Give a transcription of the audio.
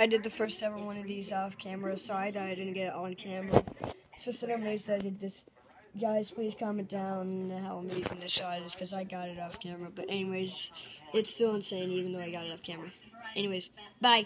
I did the first ever one of these off camera, so I didn't get it on camera. So, just I I did this. Guys, please comment down how amazing this shot is, because I got it off camera. But anyways, it's still insane, even though I got it off camera. Anyways, bye.